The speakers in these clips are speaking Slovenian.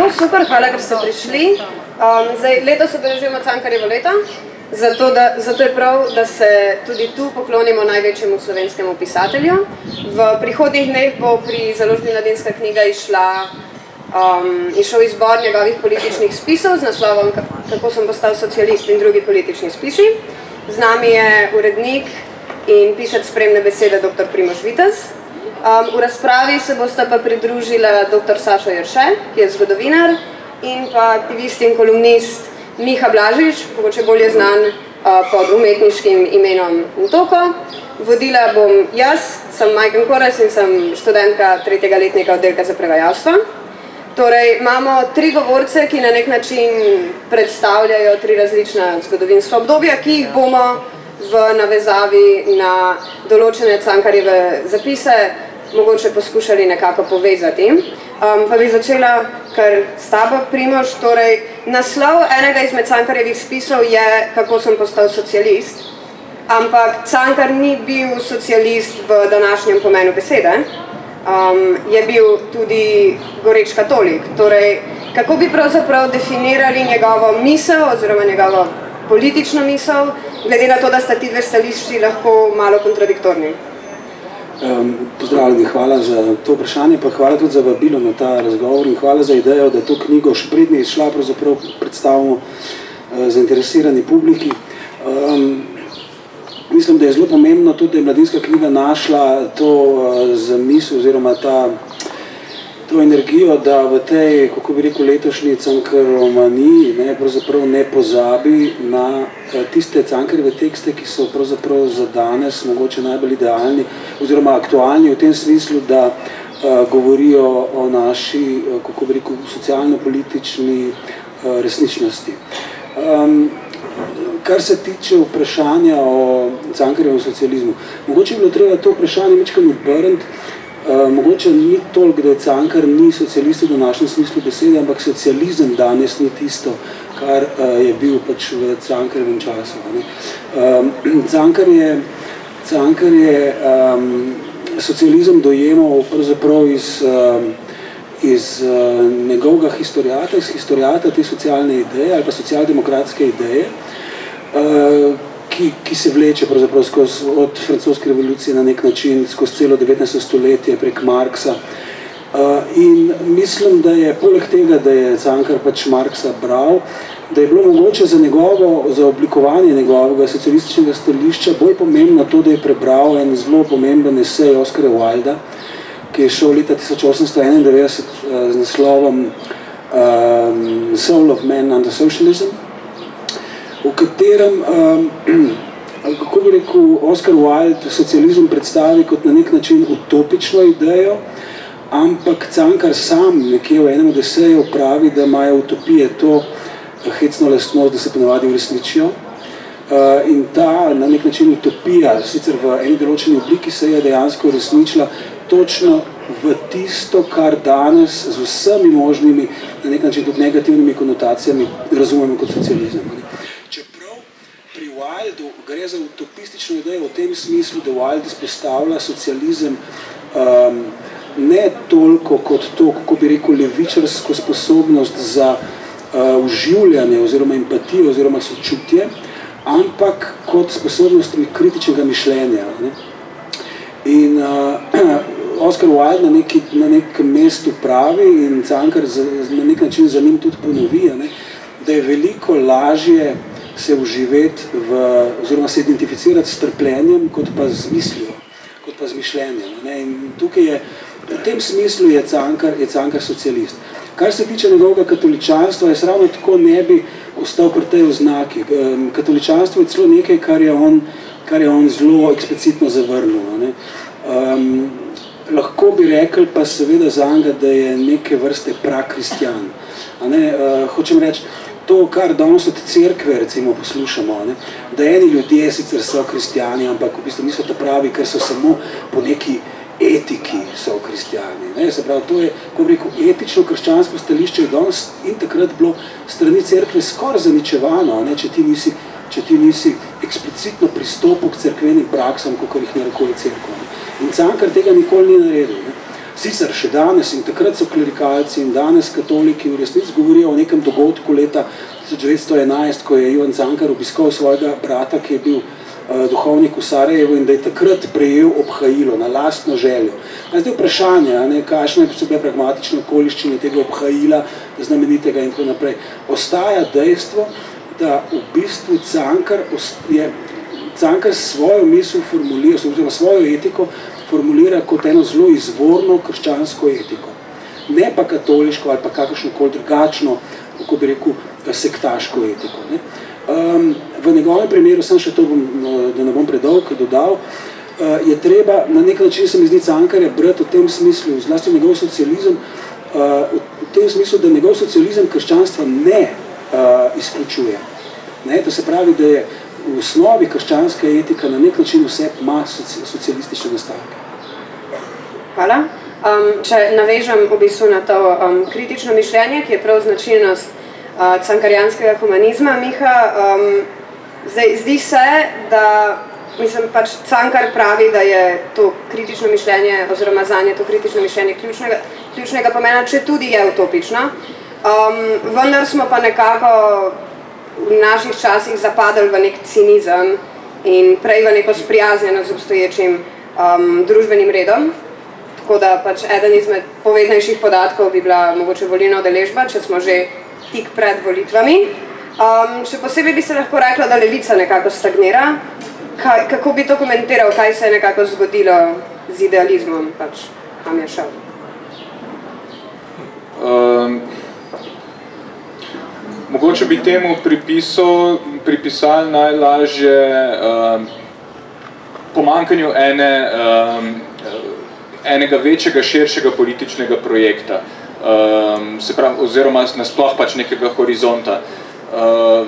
Tako, super, hvala, ker ste prišli. Um, zdaj, leto se obeležujemo Cankarjevo leto, zato, da, zato je prav, da se tudi tu poklonimo največjemu slovenskemu pisatelju. V prihodnjih dneh bo pri založbi Mladinska knjiga išla, um, išel izbor njegovih političnih spisov z naslovom Kako sem postal socialist in drugi politični spisi. Z nami je urednik in pisac spremne besede dr. Primož Vitez. Um, v razpravi se bosta pa pridružila dr. Sašo Jerše, ki je zgodovinar, in pa aktivist in kolumnist Miha Blažič, mogoče bolje znan uh, pod umetniškim imenom Utoko. Vodila bom jaz, sem Majken Koras in sem študentka tretjega letnika oddelka za prevajalstvo. Torej, imamo tri govorce, ki na nek način predstavljajo tri različna zgodovinska obdobja, ki jih bomo v navezavi na določene cankarjeve zapise mogoče poskušali nekako povezati. Um, pa bi začela kar s tabo, Primož. Torej, naslov enega izmed Cankarjevih spisov je Kako sem postal socialist. Ampak Cankar ni bil socialist v današnjem pomenu besede. Um, je bil tudi goreč katolik. Torej, kako bi pravzaprav definirali njegovo misel oziroma njegovo politično misel, glede na to, da sta ti dve stališči lahko malo kontradiktorni? Um, pozdravljeni, hvala za to vprašanje, pa hvala tudi za vabilo na ta razgovor in hvala za idejo, da to knjigo še prednje izšla pravzaprav predstavimo uh, zainteresirani publiki. Um, mislim, da je zelo pomembno tudi, da je mladinska knjiga našla to uh, zamisel oziroma ta to energijo, da v tej, kako bi rekel, letošnji cankaromaniji ne, ne pozabi na eh, tiste cankarjeve tekste, ki so za danes mogoče najbolj idealni oziroma aktualni v tem smislu, da uh, govorijo o naši, uh, kako bi rekel, socialno-politični uh, resničnosti. Um, kar se tiče vprašanja o cankarjevem socializmu, mogoče bi bilo treba to vprašanje večkrat obrniti, mogoče ni toliko, da je Cankar ni socialist v današnjem smislu besede, ampak socializem danes ni tisto, kar uh, je bil pač v Cankarjevem času. Um, Cankar je, Cankar je um, socializem dojemal pravzaprav iz, um, iz uh, njegovega historijata, iz historijata te socialne ideje ali pa socialdemokratske ideje, uh, ki, ki se vleče skozi, od francoske revolucije na nek način skozi celo 19. stoletje prek Marksa. Uh, in mislim, da je poleg tega, da je Cankar pač Marksa bral, da je bilo mogoče za, njegovo, za oblikovanje njegovega socialističnega stališča bolj pomembno to, da je prebral en zelo pomemben esej Oscara Wilda, ki je šel leta 1891 uh, z naslovom um, Soul of Man under Socialism v katerem, um, kako bi rekel, Oscar Wilde socializem predstavi kot na nek način utopično idejo, ampak Cankar sam nekje v enem od esejev pravi, da imajo utopije to hecno lastnost, da se ponavadi uresničijo. Uh, in ta na nek način utopija, sicer v eni določeni obliki, se je dejansko uresničila točno v tisto, kar danes z vsemi možnimi, na nek način tudi negativnimi konotacijami razumemo kot socializem. Wildu gre za utopistično idejo v tem smislu, da Wild izpostavlja socializem um, ne toliko kot to, kako bi rekel, levičarsko sposobnost za uh, uživljanje oziroma empatijo oziroma sočutje, ampak kot sposobnost kritičnega mišljenja. Ne? In uh, Oscar Wilde na, neki, na nekem mestu pravi in Cankar za, na nek način za njim tudi ponovi, ne? da je veliko lažje se uživeti v, oziroma se identificirati s trpljenjem, kot pa z mislijo, kot pa z mišljenjem. Ne? In tukaj je, v tem smislu je Cankar, je Cankar socialist. Kar se tiče njegovega katoličanstva, je ravno tako ne bi ostal pri tej oznaki. Katoličanstvo je celo nekaj, kar je on, kar je on zelo eksplicitno zavrnil. Ne? Um, lahko bi rekel pa seveda za njega, da je neke vrste prakristjan. Ne? Uh, hočem reči, to, kar danes od cerkve recimo poslušamo, ne, da eni ljudje sicer so kristijani, ampak v bistvu niso to pravi, ker so samo po neki etiki so kristijani. Ne. Se pravi, to je, ko bi rekel, etično krščansko stališče je danes in takrat bilo strani cerkve skoraj zaničevano, ne, če ti nisi če ti nisi eksplicitno pristopil k cerkvenim praksam, kot jih narekuje cerkva. In Cankar tega nikoli ni naredil. Ne. Sicer še danes in takrat so klerikalci in danes katoliki v resnici govorijo o nekem dogodku leta 1911, ko je Ivan Cankar obiskal svojega brata, ki je bil uh, duhovnik v Sarajevu in da je takrat prejel obhajilo na lastno željo. Zdaj vprašanje, ne, kakšne so bile pragmatične okoliščine tega obhajila, znamenitega in tako naprej. Ostaja dejstvo, da v bistvu Cankar je Cankar svojo misel formulira, oziroma svojo etiko formulira kot eno zelo izvorno krščansko etiko. Ne pa katoliško ali pa kakršno koli drugačno, kako bi rekel, sektaško etiko. Ne. Um, v njegovem primeru, sem še to, bom, no, da ne bom predolg dodal, uh, je treba na nek način se mi zdi Cankarja brati v tem smislu, zlasti njegov socializem, uh, v tem smislu, da njegov socializem krščanstva ne uh, izključuje. Ne, to se pravi, da je v osnovi krščanska etika na nek način vse ima socialistične nastavke. Hvala. Um, če navežem v bistvu na to um, kritično mišljenje, ki je prav značilnost uh, cankarjanskega humanizma, Miha, um, zdaj, zdi se, da mislim, pač Cankar pravi, da je to kritično mišljenje, oziroma zanje to kritično mišljenje ključnega, ključnega pomena, če tudi je utopično. Um, vendar smo pa nekako v naših časih zapadli v nek cinizem in prej v neko sprijaznjeno z obstoječim um, družbenim redom. Tako da pač eden izmed povednejših podatkov bi bila mogoče volilna odeležba, če smo že tik pred volitvami. Um, še posebej bi se lahko rekla, da levica nekako stagnira. Kaj, kako bi to komentiral, kaj se je nekako zgodilo z idealizmom, pač, kam je šel? Um, Mogoče bi temu pripisal, pripisali najlažje um, pomankanju ene, um, enega večjega, širšega političnega projekta, um, se pravi, oziroma nasploh pač nekega horizonta. Uh,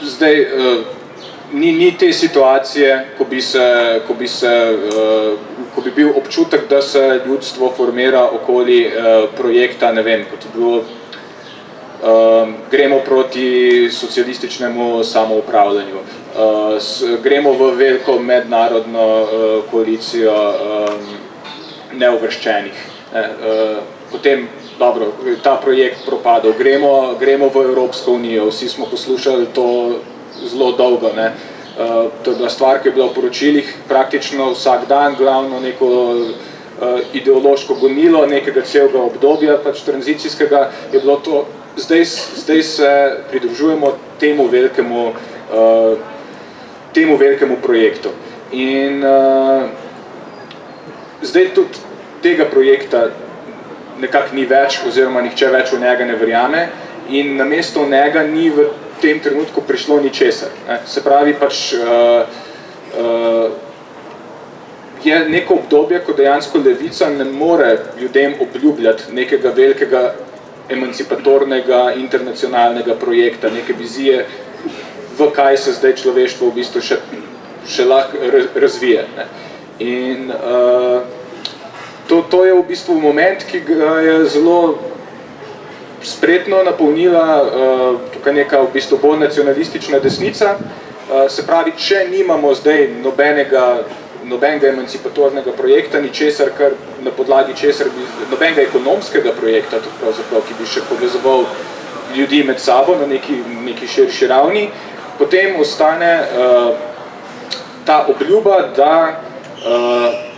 zdaj, uh, ni, ni te situacije, ko bi, se, ko, bi se, uh, ko bi bil občutek, da se ljudstvo formira okoli uh, projekta, ne vem, kot je bilo Um, gremo proti socialističnemu samoupravljanju, uh, s, gremo v veliko mednarodno uh, koalicijo um, neuvrščenih. Ne, uh, potem, dobro, ta projekt propadal, gremo, gremo v Evropsko unijo, vsi smo poslušali to zelo dolgo. Ne. Uh, to je bila stvar, ki je bila v poročilih praktično vsak dan, glavno neko uh, ideološko gonilo nekega celega obdobja, pač tranzicijskega, je bilo to zdaj, zdaj se pridružujemo temu velikemu, uh, temu velikemu projektu. In uh, zdaj tudi tega projekta nekako ni več, oziroma nihče več v njega ne verjame in namesto njega ni v tem trenutku prišlo ničesar. Se pravi pač, uh, uh, je neko obdobje, ko dejansko levica ne more ljudem obljubljati nekega velikega emancipatornega, internacionalnega projekta, neke vizije, v kaj se zdaj človeštvo v bistvu še, še lahko razvije. Ne. In uh, to, to je v bistvu moment, ki ga je zelo spretno napolnila uh, tukaj neka v bistvu bolj nacionalistična desnica. Uh, se pravi, če nimamo zdaj nobenega nobenega emancipatornega projekta, ni česar, kar na podlagi česar bi, nobenega ekonomskega projekta, ki bi še povezoval ljudi med sabo na neki, neki širši ravni, potem ostane uh, ta obljuba, da uh,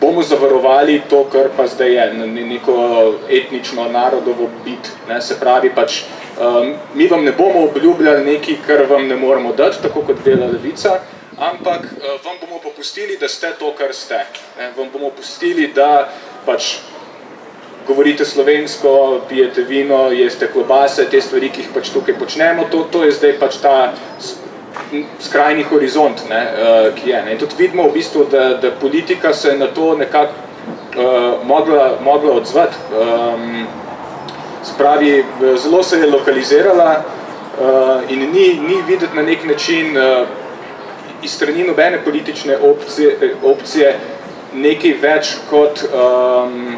bomo zavarovali to, kar pa zdaj je, neko etnično narodovo bit. Ne? Se pravi, pač, um, mi vam ne bomo obljubljali nekaj, kar vam ne moramo dati, tako kot dela levica, ampak uh, vam bomo popustili, da ste to, kar ste. Ne? Vam bomo pustili, da pač govorite slovensko, pijete vino, jeste klobase, te stvari, ki jih pač tukaj počnemo, to, to je zdaj pač ta skrajni horizont, ne, uh, ki je. Ne. In tudi vidimo v bistvu, da, da politika se je na to nekako uh, mogla, mogla odzvati. Um, spravi, zelo se je lokalizirala uh, in ni, ni videti na nek način uh, iz strani nobene politične opcije, opcije nekaj več kot um,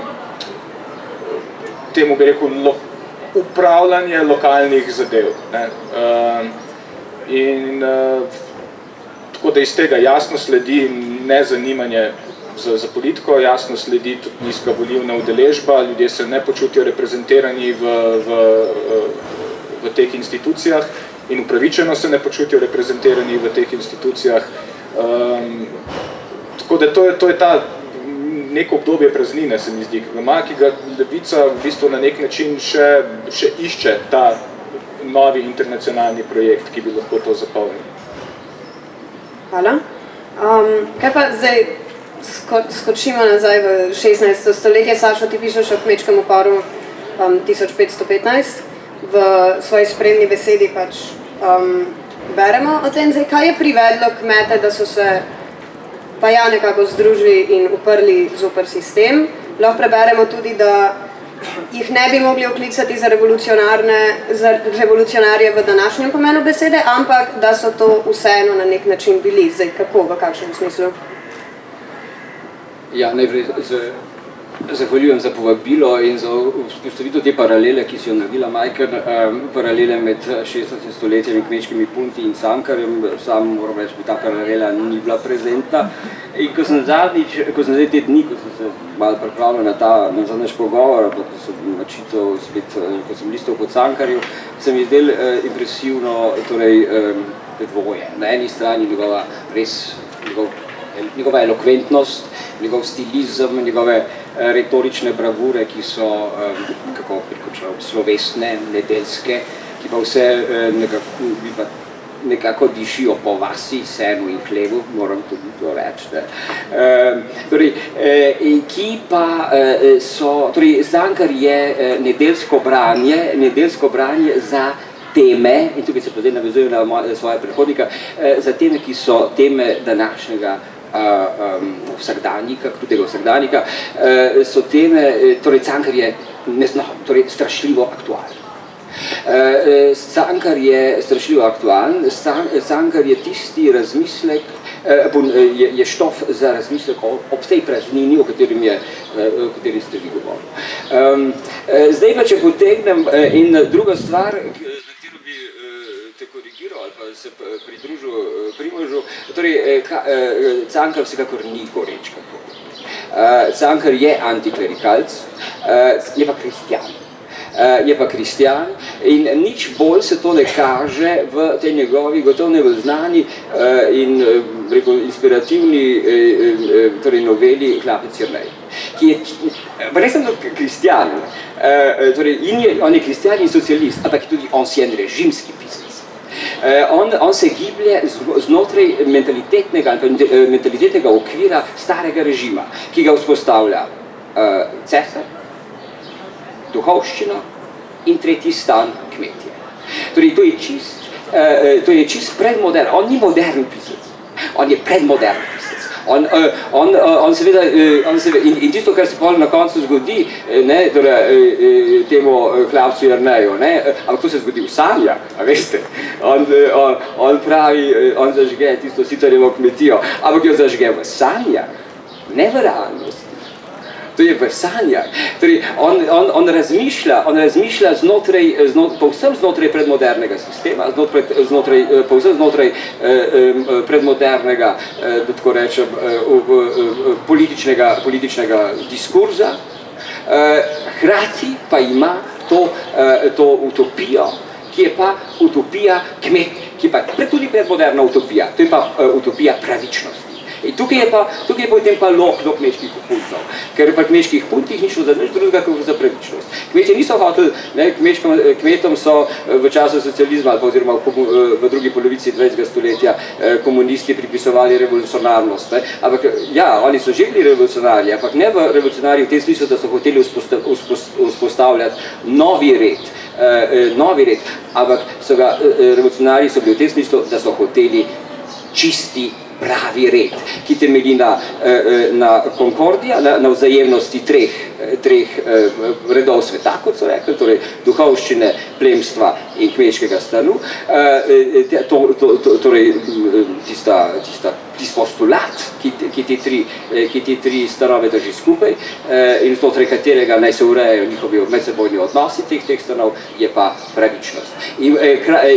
temu bi rekel lo, upravljanje lokalnih zadev. Ne. Um, in uh, tako da iz tega jasno sledi nezanimanje za, za politiko, jasno sledi tudi nizka volivna udeležba, ljudje se ne počutijo reprezentirani v, v, v teh institucijah in upravičeno se ne počutijo reprezentirani v teh institucijah. Um, tako da to je, to je ta neko obdobje praznine, se mi zdi, ki ga levica v bistvu na nek način še, še išče ta novi internacionalni projekt, ki bi lahko to zapolnil. Hvala. Um, kaj pa zdaj sko skočimo nazaj v 16. stoletje, Sašo, ti pišeš o kmečkem uporu um, 1515, v svoji spremni besedi pač um, beremo o tem, zdaj, kaj je privedlo kmete, da so se pa ja nekako združili in uprli zoper sistem. Lahko preberemo tudi, da jih ne bi mogli oklicati za, za revolucionarje v današnjem pomenu besede, ampak da so to vseeno na nek način bili. Zdaj, kako, v kakšnem smislu? Ja, najprej zahvaljujem za povabilo in za vzpostavitev te paralele, ki si jo naredila Majker, um, paralele med 16. stoletjem in kmečkimi punti in Sankarjem. Sam moram reči, da ta paralela ni bila prezenta. In ko sem zadnjič, ko sem zdaj te dni, ko sem se malo pripravljal na ta na zadnjič pogovor, ko sem načitev spet, ko sem listal pod Sankarju, sem izdel uh, impresivno, torej um, dvoje. Na eni strani njegova res, njegov, njegova elokventnost, njegov stilizem, njegove eh, retorične bravure, ki so eh, kako prikočal, slovesne, nedeljske, ki pa vse eh, nekako, pa nekako dišijo po vasi, senu in hlevu, moram tudi to reči. E, torej, e, ki pa e, so, torej, Zankar je nedeljsko branje, nedeljsko branje za teme, in tukaj se pa zdaj navezujem na svoje prehodnika, za teme, ki so teme današnjega um, vsakdanjika, krutega vsakdanjika, uh, so teme, e, torej Cankar je nezno, torej strašljivo aktualen. Uh, Cankar je strašljivo aktualen, Cankar je tisti razmislek, je, je štof za razmislek ob tej praznini, o katerim, je, o katerim ste vi govorili. Um, zdaj pa, če potegnem, in druga stvar, se pridružil eh, Primožu. Torej, eh, eh, Cankar vsekakor ni goreč kako. Cankar je antiklerikalc, je pa kristjan. Je pa kristjan in nič bolj se to ne kaže v tej njegovi gotovo nebolj znani in rekel, inspirativni torej noveli Hlapec Jernej. Ki je, ne sem kristjan, torej in je, on je kristjan in socialist, ampak tudi ancien režimski pisec. Eh, on, on se giblje znotraj mentalitetnega, eh, mentalitetnega okvira starega režima, ki ga vzpostavlja uh, cesar, duhovščina in tretji stan kmetje. Torej, to je čist, uh, to je čist predmodern, on ni modern pisec, on je predmodern pisec. On, uh, on, uh, on seveda, uh, on seveda in, in tisto, kar se pol na koncu zgodi, ne, torej, uh, temu hlapcu Jerneju, ne, ampak to se zgodi v sanjah, a veste. On, on, on pravi, on zažge tisto sitarjevo kmetijo, ampak jo zažge v sanjah, ne v realnosti. To je v sanjah. Torej, on, on, on razmišlja, on razmišlja znotraj, znot, povsem znotraj predmodernega sistema, znotraj, znotraj, povsem znotraj eh, eh, predmodernega, eh, da tako rečem, eh, političnega, političnega diskurza. Eh, hrati pa ima to, eh, to utopijo, ki je pa utopija kmet, ki je pa tudi predmoderna utopija, to je pa uh, utopija pravičnosti. In tukaj je pa, tukaj je potem pa lok do kmečkih puntov, ker pa kmečkih puntih ni šlo za nič drugega, kot za pravičnost. Kmetje niso hoteli, ne, kmečkom, kmetom so eh, v času socializma, ali oziroma v, eh, v drugi polovici 20. stoletja eh, komunisti pripisovali revolucionarnost. Ne. Ampak ja, oni so že bili revolucionarji, ampak ne v revolucionarji v tem smislu, da so hoteli vzpostavljati novi red, novi red, ampak so ga, revolucionarji so bili v tem smislu, da so hoteli čisti pravi red, ki temelji na, eh, eh, na konkordija, na, na vzajemnosti treh, eh, treh redov sveta, kot so rekli, torej duhovščine, plemstva in kmečkega stanu, to, to, to, torej tista, tista tisti postulat, ki, ki, ti tri, ki ti tri stanove drži skupaj in znotraj katerega naj se urejajo njihovi medsebojni odnosi teh, teh stanov, je pa pravičnost. In,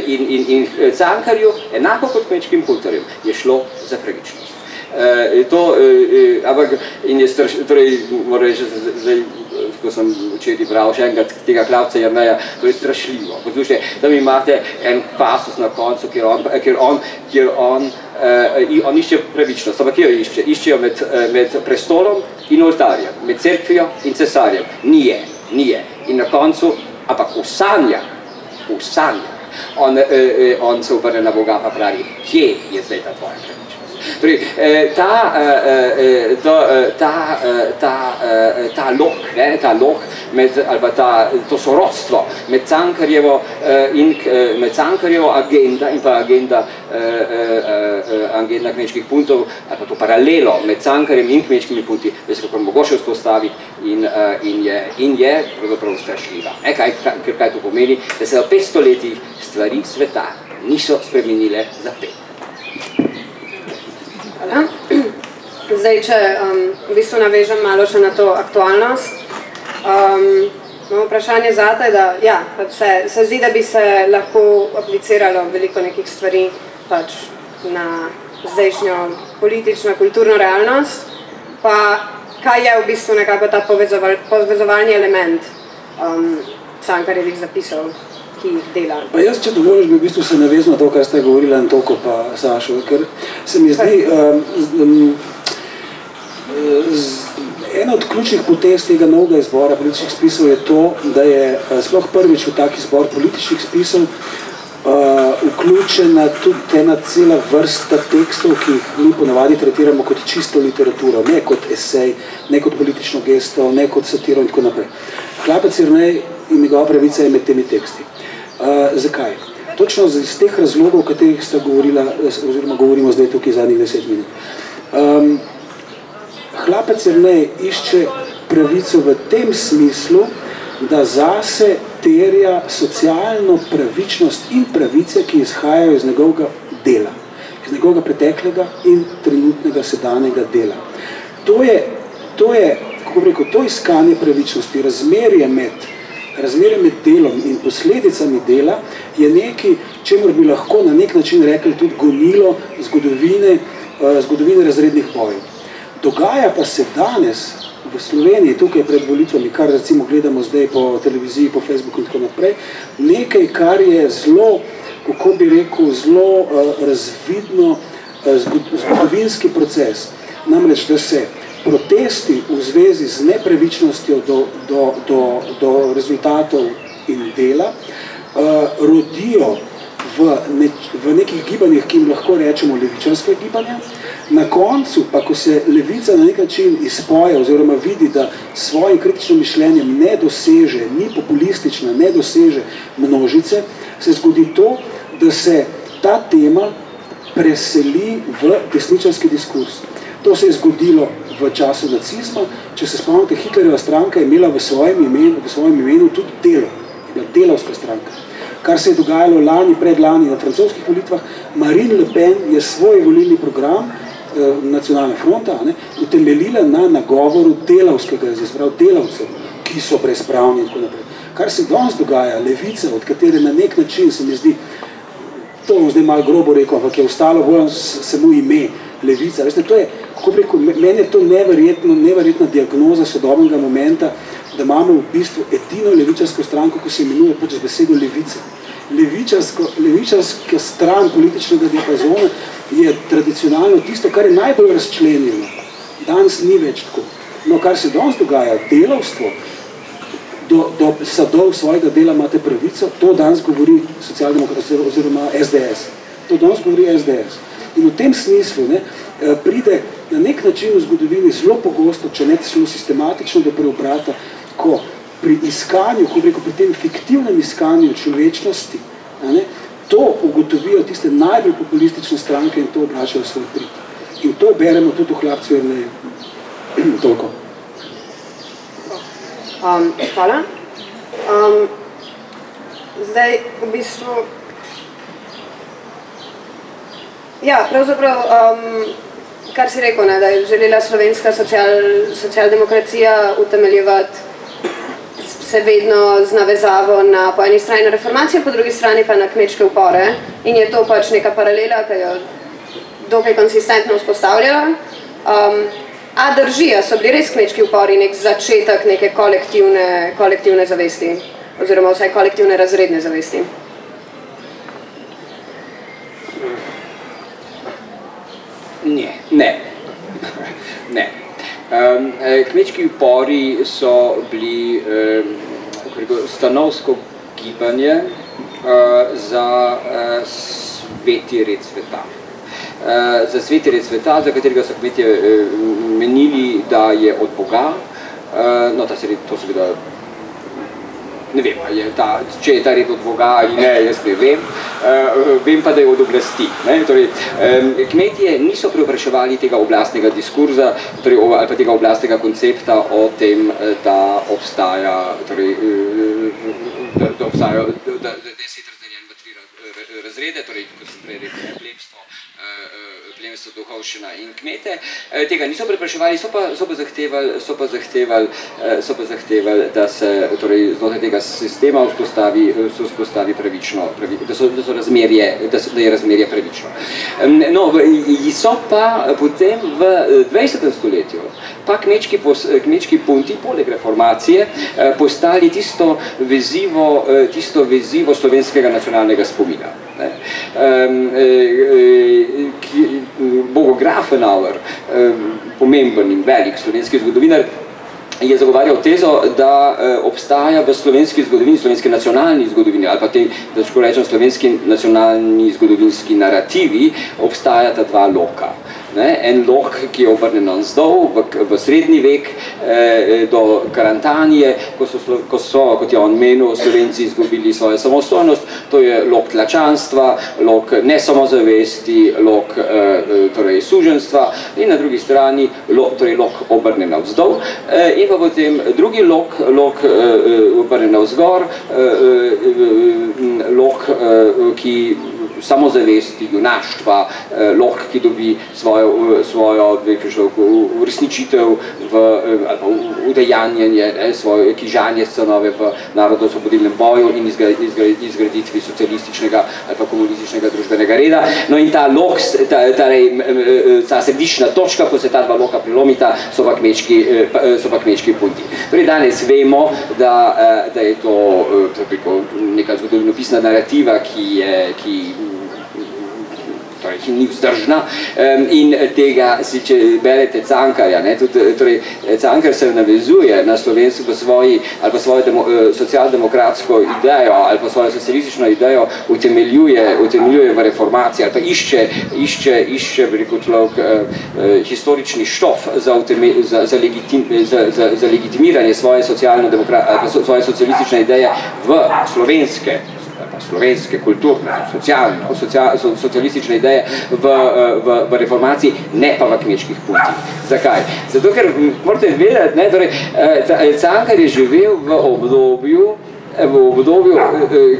in, in, in Cankarju, enako kot kmečkim kultorjem, je šlo za pravičnost. Uh, to, uh, ampak in je straš, torej, moram reči, zdaj, ko sem včeraj bral še enkrat tega klavca Jerneja, to je strašljivo. Poslušajte, tam imate en pasus na koncu, kjer on, kjer on, kjer on, uh, on išče pravičnost, ampak kjer išče? Iščejo med, uh, med prestolom in oltarjem, med cerkvijo in cesarjem. Nije, nije. In na koncu, ampak v sanjah, v sanjah, on, on se obrne na Boga pa pravi, kje je zdaj ta tvoja pravičnost? Torej, ta, ta, ta, ta, ta lok, ne, ta lok med, ali pa ta, to sorodstvo med Cankarjevo in med Cankarjevo agenda in pa agenda, agenda kmečkih puntov, ali pa to paralelo med Cankarjem in kmečkimi punti, da se kako mogoče vzpostaviti in, in, je, in je pravzaprav strašljiva. Ne, kaj, kaj, kaj to pomeni? Da se v 500 letih stvari sveta niso spremenile za pet. Hvala. Zdaj, če um, v bistvu navežem malo še na to aktualnost, um, imamo vprašanje zate, da ja, pač se, se zdi, da bi se lahko apliciralo veliko nekih stvari pač na zdajšnjo politično, kulturno realnost, pa kaj je v bistvu nekako ta povezoval, povezovalni element um, Cankarjevih zapisov? Ki jih dela. Pa jaz, če dovoliš, bi v bistvu se navezal na to, kar ste govorili Antoko pa Sašo, ker se mi zdi, um, um, ena od ključnih potez tega novega izbora političnih spisov je to, da je uh, sploh prvič v tak izbor političnih spisov uh, vključena tudi ena cela vrsta tekstov, ki jih mi ponavadi tretiramo kot čisto literaturo, ne kot esej, ne kot politično gesto, ne kot satiro in tako naprej. Klapec Irnej in njegova pravica je med temi teksti. Uh, zakaj? Točno iz teh razlogov, o katerih sta govorila, oziroma govorimo zdaj tukaj zadnjih deset minut. Um, hlapec Jernej išče pravico v tem smislu, da zase terja socialno pravičnost in pravice, ki izhajajo iz njegovega dela, iz njegovega preteklega in trenutnega sedanjega dela. To je, to je kako rekel, to iskanje pravičnosti, razmerje med razmerje med delom in posledicami dela je nekaj, čemur bi lahko na nek način rekli tudi gonilo zgodovine, zgodovine razrednih bojev. Dogaja pa se danes v Sloveniji, tukaj pred volitvami, kar recimo gledamo zdaj po televiziji, po Facebooku in tako naprej, nekaj, kar je zelo, kako bi rekel, zelo uh, razvidno uh, zgodovinski proces. Namreč, da se protesti v zvezi z nepravičnostjo do, do, do, do rezultatov in dela uh, rodijo v, ne, v nekih gibanjih, ki jim lahko rečemo levičarske gibanja. Na koncu pa, ko se levica na nek način izpoje oziroma vidi, da svojim kritičnim mišljenjem ne doseže, ni populistična, ne doseže množice, se zgodi to, da se ta tema preseli v desničarski diskurs. To se je zgodilo v času nacizma. Če se spomnite, Hitlerjeva stranka je imela v svojem imenu, v svojem imenu tudi delo. Je bila delovska stranka. Kar se je dogajalo lani, predlani na francoskih volitvah, Marine Le Pen je svoj volilni program eh, nacionalne fronta ne, utemeljila na nagovoru delavskega, zazprav delavcev, ki so brezpravni in tako naprej. Kar se danes dogaja, levica, od katere na nek način se mi zdi, to bom zdaj malo grobo rekel, ampak je ostalo bolj samo ime, levica. Veste, to je, kako rekel, meni je to neverjetno, neverjetna diagnoza sodobnega momenta, da imamo v bistvu edino levičarsko stranko, ko se imenuje pač z besedo levice. Levičarsko, levičarska stran političnega diapazona je tradicionalno tisto, kar je najbolj razčlenjeno. Danes ni več tako. No, kar se danes dogaja, delavstvo, do, do sadov svojega dela imate pravico, to danes govori socialdemokracija oziroma SDS. To danes govori SDS. In v tem smislu ne, eh, pride na nek način v zgodovini zelo pogosto, če ne zelo sistematično do preobrata, ko pri iskanju, ko rekel, pri tem fiktivnem iskanju človečnosti, ne, to ugotovijo tiste najbolj populistične stranke in to obračajo svoj prid. In to beremo tudi v hlapcu, ne toliko. Um, hvala. Um, zdaj, v bistvu, Ja, pravzaprav, um, kar si rekel, ne, da je želela slovenska social, socialdemokracija utemeljevati se vedno z navezavo na po eni strani na reformacijo, po drugi strani pa na kmečke upore. In je to pač neka paralela, ki jo dokaj konsistentno vzpostavljala. Um, a drži, a so bili res kmečki upori nek začetek neke kolektivne, kolektivne zavesti, oziroma vsaj kolektivne razredne zavesti? Ne, ne. ne. Um, kmečki upori so bili um, stanovsko gibanje uh, za uh, sveti red sveta. Uh, za sveti red sveta, za katerega so kmetje uh, menili, da je od Boga, uh, no, ta se red, to seveda ne vem, je ta, če je ta red od Boga ali ne, jaz ne vem, uh, vem pa, da je od oblasti. Ne? Torej, um, kmetje niso preopraševali tega oblastnega diskurza torej, ali pa tega oblastnega koncepta o tem, da obstaja, torej, da, da obstajajo, da, da, da je svet razdeljen v tri razrede, torej, kot sem prej rekel, plemstvo duhovščina in kmete. Tega niso prepraševali, so pa, so pa zahtevali, so pa zahtevali, so pa zahtevali da se torej, znotraj tega sistema vzpostavi, so vzpostavi pravično, pravi, da, so, da, so razmerje, da, so, da je razmerje pravično. No, so pa potem v 20. stoletju pa kmečki, kmečki punti, poleg reformacije, postali tisto vezivo, tisto vezivo slovenskega nacionalnega spomina. Ne. Um, ki, Bogo Grafenauer, pomemben in velik slovenski zgodovinar, je zagovarjal tezo, da obstaja v slovenski zgodovini, slovenski nacionalni zgodovini, ali pa te, da če rečem, slovenski nacionalni zgodovinski narativi, obstajata dva loka. Ne, en lok, ki je obrnen navzdol v, v srednji vek eh, do Karantanije, ko so, ko so, kot je on menil, Slovenci izgubili svojo samostojnost, to je lok tlačanstva, lok nesamozavesti, lok eh, torej suženstva in na drugi strani lok, torej lok obrnen navzdol eh, in pa potem drugi lok, lok eh, obrnen navzgor, eh, eh, lok, eh, ki samozavesti, junaštva, eh, lok, ki dobi svojo, svojo uresničitev v, ali pa udejanjanje, ne, svoje kižanje scenove v narodno-osvobodilnem boju in izgraditvi socialističnega ali pa komunističnega družbenega reda. No in ta lok, ta, ta, ta središčna točka, ko se ta dva loka prilomita, so pa kmečki, so pa kmečki punti. Torej danes vemo, da, da je to neka zgodovinopisna narativa, ki je, ki torej, ni vzdržna um, in tega, si, če berete Cankarja, ne, tudi, torej, Cankar se navezuje na slovensko svoji, ali pa svojo demo, socialdemokratsko idejo, ali pa svojo socialistično idejo utemeljuje, utemeljuje v reformaciji, ali pa išče, išče, išče rekel človek, uh, uh, historični štof za, uteme, za, za, legitim, za, za, za legitimiranje svoje, socialno svoje socialistične ideje v slovenske slovenske, kulturne, socialne, social, socialistične ideje v, v, v reformaciji, ne pa v kmečkih putih. Zakaj? Zato, ker morate vedeti, ne, torej, Cankar je živel v obdobju, v obdobju,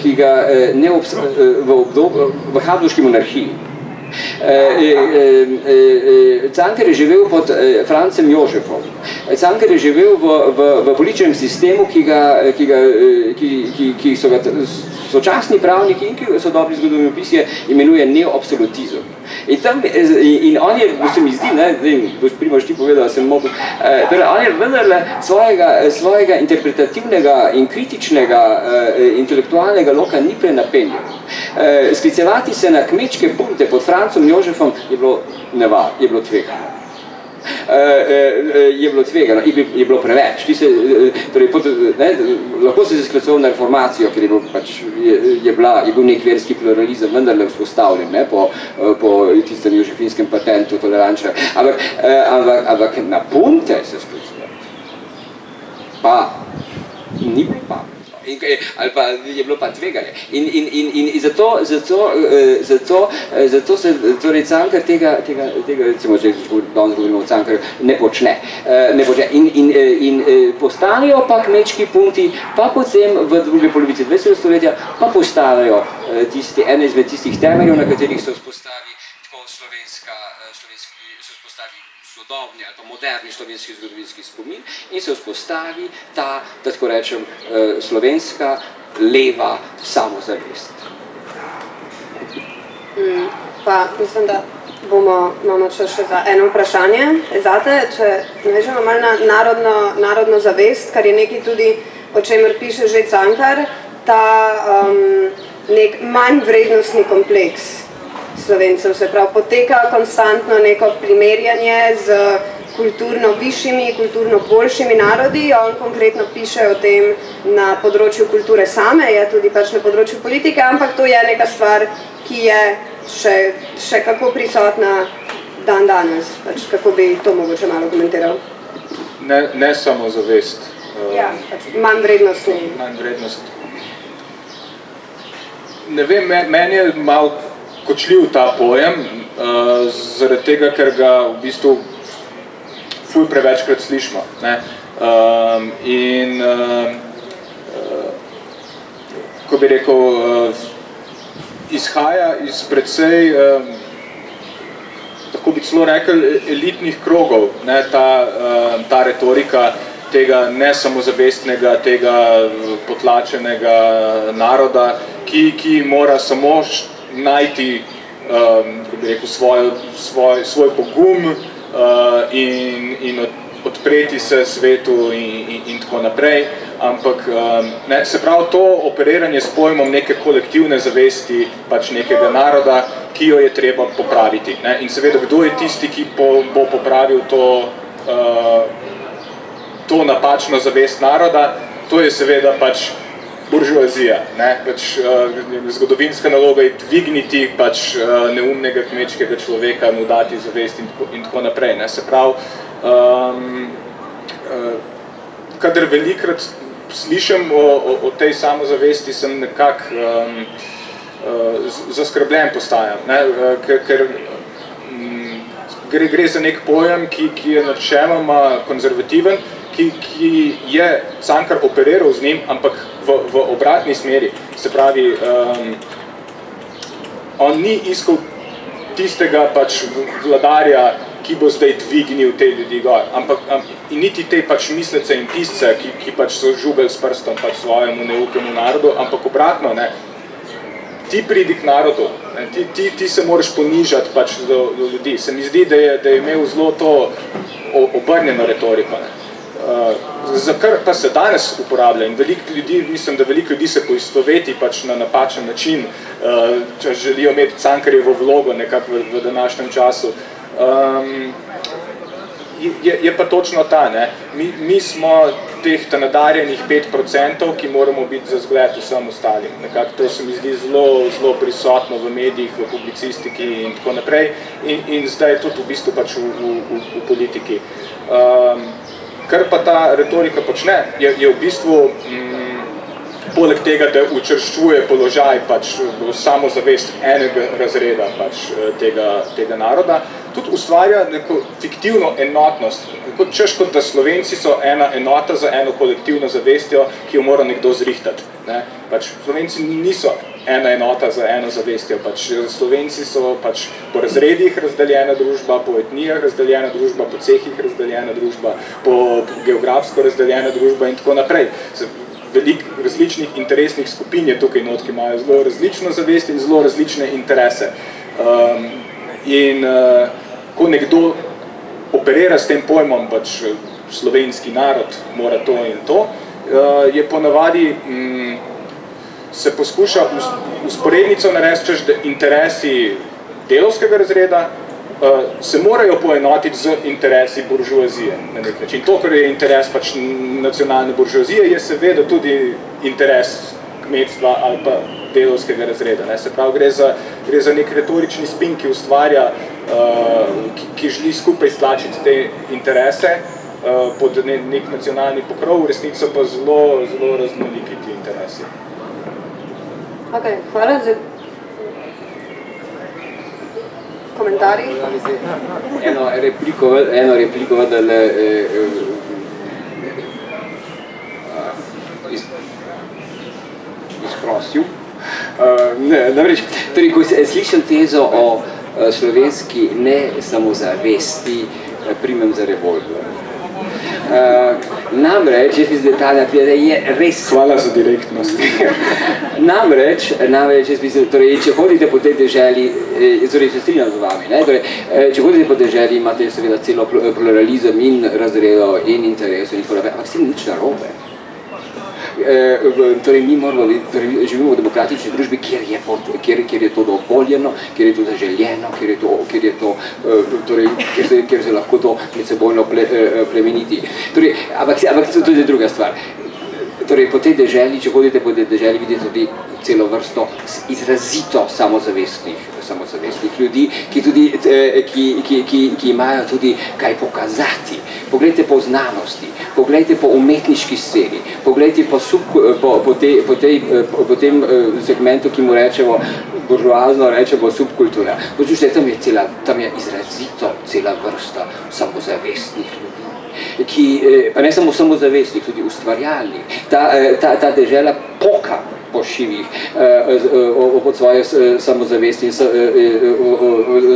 ki ga ne obs, v obdobju, v Habsburški monarhiji. Cankar je živel pod Francem Jožefom. Cankar je živel v, v, v političnem sistemu, ki, ga, ki, ga, ki, ki, ki so ga sočasni pravniki in ki so dobri zgodovinopisje, imenuje neoabsolutizem. In, tam, in on je, se mi zdi, ne, zdaj, boš primoš ti povedal, sem mobil, eh, torej on je vendarle svojega, svojega interpretativnega in kritičnega eh, intelektualnega loka ni prenapenil. Eh, sklicevati se na kmečke punte pod Francom Jožefom je bilo nevar, je bilo tvegano. Uh, uh, je bilo tvegano, je, je bilo preveč. Ti se, torej, pot, ne, lahko se sklicoval na reformacijo, ker je, bil, pač, je, je, bila, je bil nek verski pluralizem vendarle vzpostavljen ne, po, po tistem jožefinskem patentu toleranča. Ampak, ampak, ampak na punte se sklicoval. Pa, ni pa in, ali pa je bilo pa tveganje. In, in, in, in zato, zato, zato, zato se torej Cankar tega, tega, tega recimo, če danes govorimo o Cankarju, ne počne. Ne počne. In, in, in postanejo pa kmečki punti, pa potem v druge polovici 20. stoletja, pa postanejo tisti, ene izmed tistih temeljev, na katerih se vzpostavi tako slovenska, sodobni ali pa moderni slovenski zgodovinski spomin in se vzpostavi ta, da tako rečem, slovenska leva samozavest. Hmm, pa mislim, da bomo, imamo čas še za eno vprašanje. Zate, če navežemo malo na narodno, narodno zavest, kar je nekaj tudi, o čemer piše že Cankar, ta um, nek manj vrednostni kompleks slovencev, se pravi, poteka konstantno neko primerjanje z kulturno višjimi, kulturno boljšimi narodi. On konkretno piše o tem na področju kulture same, je tudi pač na področju politike, ampak to je neka stvar, ki je še, še kako prisotna dan danes. Pač kako bi to mogoče malo komentiral? Ne, ne samo zavest. Ja, pač manj vrednostni. Manj vrednost. Ne vem, meni je malo kočljiv ta pojem, uh, zaradi tega, ker ga v bistvu ful prevečkrat slišimo. Ne? Um, in uh, ko bi rekel, uh, izhaja iz predvsej, um, tako bi celo rekel, elitnih krogov, ne? Ta, uh, ta retorika tega nesamozavestnega, tega potlačenega naroda, ki, ki mora samo najti um, rekel, svoj, svoj, svoj pogum uh, in, in odpreti se svetu in, in, in tako naprej. Ampak um, ne, se pravi to operiranje s pojmom neke kolektivne zavesti pač nekega naroda, ki jo je treba popraviti. Ne? In seveda, kdo je tisti, ki po, bo popravil to, uh, to napačno zavest naroda, to je seveda pač buržuazija. Ne? Pač, uh, zgodovinska naloga je dvigniti pač, uh, neumnega kmečkega človeka, mu dati zavest in tako, in tako naprej. Ne? Se pravi, um, uh, kadar velikrat slišim o, o, o tej samozavesti, sem nekak um, uh, zaskrbljen postajam, ne? Ker, ker um, gre, gre za nek pojem, ki, ki je načeloma konzervativen, ki, ki je Cankar operiral z njim, ampak v, v obratni smeri. Se pravi, um, on ni iskal tistega pač vladarja, ki bo zdaj dvignil te ljudi gor, ampak um, in niti te pač mislece in pisce, ki, ki pač so žubeli s prstom pač svojemu neukemu narodu, ampak obratno, ne, ti pridi k narodu, ne, ti, ti, ti se moraš ponižati pač do, do ljudi. Se mi zdi, da je, da je imel zelo to obrnjeno retoriko. Ne. Uh, za kar pa se danes uporablja in veliko ljudi, mislim, da veliko ljudi se poistoveti pač na napačen način, uh, če želijo imeti cankarjevo vlogo nekako v, v današnjem času. Um, je, je pa točno ta, ne? Mi, mi smo teh nadarjenih 5%, ki moramo biti za zgled vsem ostalim. Nekako to se mi zdi zelo, zelo prisotno v medijih, v publicistiki in tako naprej. In, in zdaj je tudi v bistvu pač v, v, v, v politiki. Um, Kar pa ta retorika počne, je, je v bistvu, mm, poleg tega, da učrščuje položaj, pač samozavest enega razreda pač, eh, tega, tega naroda, tudi ustvarja neko fiktivno enotnost. Kot češ, kot da Slovenci so ena enota za eno kolektivno zavestjo, ki jo mora nekdo zrihtati. Ne? Pač Slovenci niso ena enota za eno zavestjo. Pač Slovenci so pač po razredih razdeljena družba, po etnijah razdeljena družba, po cehih razdeljena družba, po geografsko razdeljena družba in tako naprej. Velik različnih interesnih skupin je tukaj not, ki imajo zelo različno zavest in zelo različne interese. Um, in uh, ko nekdo operira s tem pojmom, pač slovenski narod mora to in to, uh, je ponavadi um, se poskuša usporednico narediti, češ, da interesi delovskega razreda uh, se morajo poenotiti z interesi buržuazije na nek način. To, kar je interes pač nacionalne buržuazije, je seveda tudi interes kmetstva ali pa delovskega razreda. Ne. Se pravi, gre za, gre za nek retorični spin, ki ustvarja, uh, ki, ki želi skupaj stlačiti te interese uh, pod ne, nek nacionalni pokrov, v resnici so pa zelo, zelo raznoliki ti interesi. Ok, hvala za komentarji. Eno repliko, eno repliko vendar le eh, eh, iz, izprosil. Uh, namreč, torej, ko slišim tezo o uh, slovenski ne samozavesti, uh, primem za revolver. Uh, Namreč, jaz mislim, da ta naprej je res... Hvala za direktnost. namreč, namreč, jaz mislim, torej, če hodite po tej deželi, eh, torej, se strinjam z vami, ne? Torej, eh, če hodite po deželi, imate seveda celo pluralizem in razredo in interesov in tako naprej, ampak s tem nič narobe. E, torej, mi moramo, torej, živimo v demokratični družbi, kjer je, kjer, kjer je to dovoljeno, kjer je to zaželjeno, kjer je to, kjer je to, torej, kjer se, kjer se lahko to medsebojno ple, plemeniti. Torej, ampak, ampak to je druga stvar. Torej, po tej deželi, če hodite po tej deželi, vidite tudi celo vrsto izrazito samozavestnih, samozavestnih ljudi, ki, tudi, ki, ki, ki, ki imajo tudi kaj pokazati. Poglejte po znanosti, poglejte po umetniški sceni, poglejte po, sub, po, po, te, po, tej, po, po tem segmentu, ki mu rečemo, buržoazno rečemo subkultura. Poslušajte, tam je, cela, tam je izrazito cela vrsta samozavestnih ljudi ki, pa ne samo samozavestnih, tudi ustvarjalnih. Ta, ta, ta dežela poka po šivih od svoje samozavesti in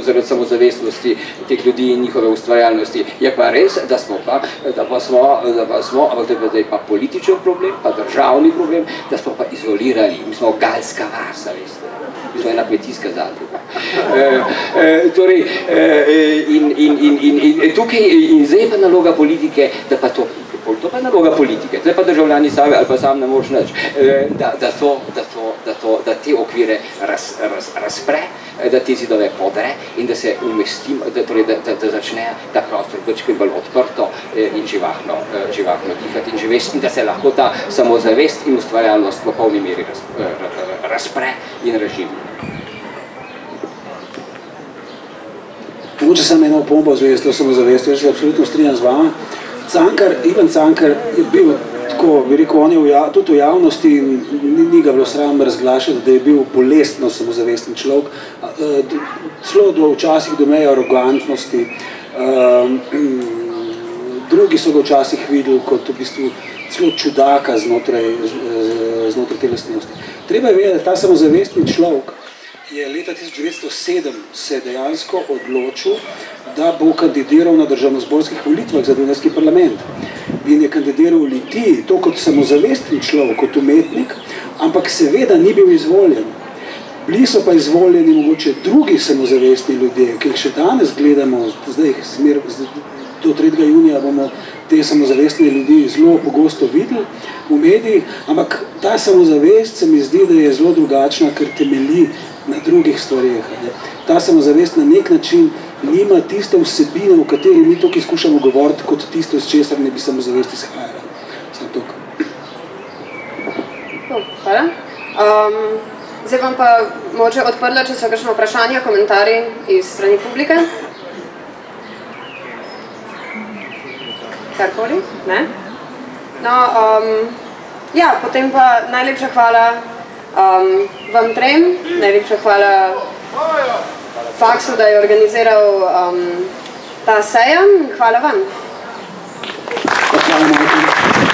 zaradi samozavestnosti teh ljudi in njihove ustvarjalnosti. Je pa res, da smo pa, da pa smo, da pa smo, ampak to je zdaj pa političen problem, pa državni problem, da smo pa izolirali. Mi smo galska vasa, veste. Mi smo ena kmetijska zadruga. E, e, torej, e, in, in, in, in, in, tukaj, in zdaj je pa naloga politike, da pa to to pa je naloga politike, zdaj pa državljani sami ali pa sam ne moš nič, da, da, to, da, to, da, to, da te okvire raz, raz, razpre, da te zidove podre in da se umestim, da, torej, da, da, da začne ta prostor večkrat bolj odprto in živahno, živahno dihati in živeti in da se lahko ta samozavest in ustvarjalnost v polni meri raz, razpre in režim. Mogoče sem eno pombo zvesti, to samozavest, jaz se absolutno strinjam z vama. Cankar, Ivan Cankar je bil, tako bi rekel, on je v, ja, tudi v javnosti, ni, ni ga bilo sram razglašati, da je bil bolestno samozavesten človek, celo do včasih do meje arogantnosti. Um, drugi so ga včasih videli kot v bistvu celo čudaka znotraj, znotraj telesnosti. Treba je vedeti, da ta samozavestni človek je leta 1907 se dejansko odločil, da bo kandidiral na državnozborskih volitvah za Dunajski parlament. In je kandidiral v Litiji, to kot samozavestni človek, kot umetnik, ampak seveda ni bil izvoljen. Bili so pa izvoljeni mogoče drugi samozavestni ljudje, ki jih še danes gledamo, zdaj smer, do 3. junija bomo te samozavestne ljudi zelo pogosto videli v mediji, ampak ta samozavest se mi zdi, da je zelo drugačna, ker temelji na drugih stvarih. Ta samozavest na nek način nima tiste vsebine, v kateri mi tukaj skušamo govoriti, kot tisto, s česar ne bi samozavest izhajala. Sem tukaj. Hvala. Um, zdaj bom pa moče odprla, če so kakšno vprašanje, komentarji iz strani publike. Karkoli? Ne? No, um, ja, potem pa najlepša hvala um, vam trem, najlepša hvala faksu, da je organiziral um, ta sejem. Hvala vam. Hvala vam.